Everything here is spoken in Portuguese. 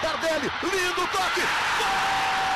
Tardelli, lindo toque! Gol!